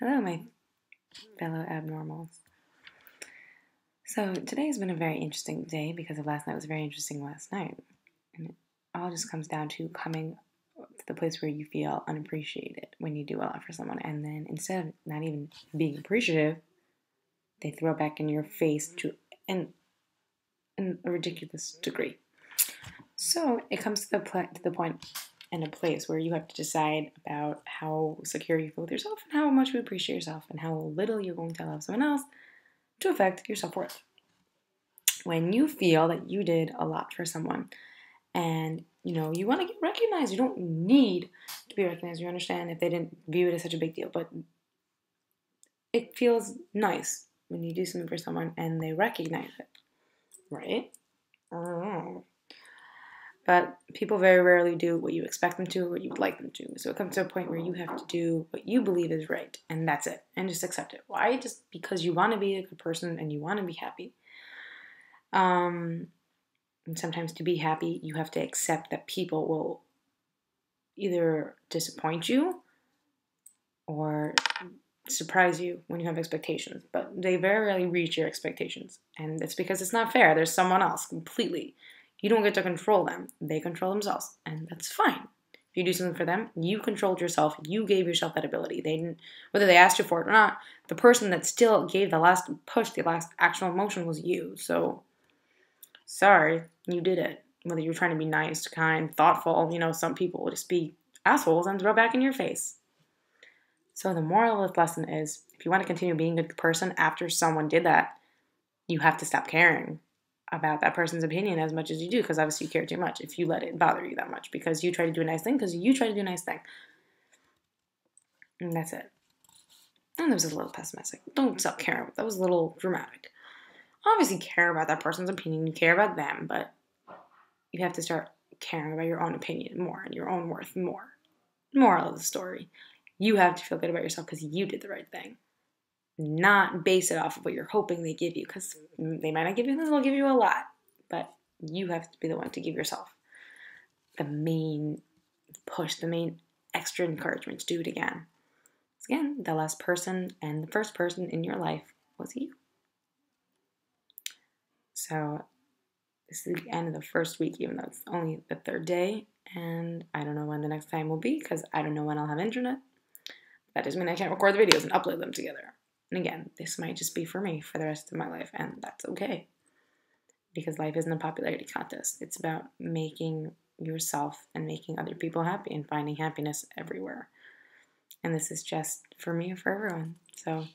Hello, my fellow abnormals. So, today has been a very interesting day because of last night was very interesting last night. And it all just comes down to coming to the place where you feel unappreciated when you do a lot for someone. And then instead of not even being appreciative, they throw back in your face to an, in a ridiculous degree. So, it comes to the, pl- to the point in a place where you have to decide about how secure you feel with yourself and how much you appreciate yourself and how little you're going to allow someone else to affect your self worth. When you feel that you did a lot for someone and you know you want to get recognized, you don't need to be recognized. You understand if they didn't view it as such a big deal, but it feels nice when you do something for someone and they recognize it, right? I don't know. But people very rarely do what you expect them to or what you would like them to. So it comes to a point where you have to do what you believe is right, and that's it. And just accept it. Why? Just because you want to be a good person and you want to be happy. Um, and sometimes to be happy, you have to accept that people will either disappoint you or surprise you when you have expectations, but they very rarely reach your expectations. And it's because it's not fair. There's someone else completely you don't get to control them. They control themselves, and that's fine. If you do something for them, you controlled yourself. You gave yourself that ability. They didn't, whether they asked you for it or not. The person that still gave the last push, the last actual motion, was you. So, sorry, you did it. Whether you're trying to be nice, kind, thoughtful, you know, some people will just be assholes and throw back in your face. So the moral of the lesson is, if you want to continue being a good person after someone did that, you have to stop caring about that person's opinion as much as you do because obviously you care too much if you let it bother you that much because you try to do a nice thing because you try to do a nice thing. And that's it. And that was a little pessimistic. Don't stop caring. That was a little dramatic. Obviously, care about that person's opinion. You care about them, but you have to start caring about your own opinion more and your own worth more. Moral of the story: you have to feel good about yourself because you did the right thing not base it off of what you're hoping they give you because they might not give you this, they'll give you a lot, but you have to be the one to give yourself the main push, the main extra encouragement to do it again. Again, the last person and the first person in your life was you. So, this is the end of the first week, even though it's only the third day, and I don't know when the next time will be because I don't know when I'll have internet. That doesn't mean I can't record the videos and upload them together. And again, this might just be for me for the rest of my life, and that's okay. Because life isn't a popularity contest. It's about making yourself and making other people happy and finding happiness everywhere. And this is just for me and for everyone. So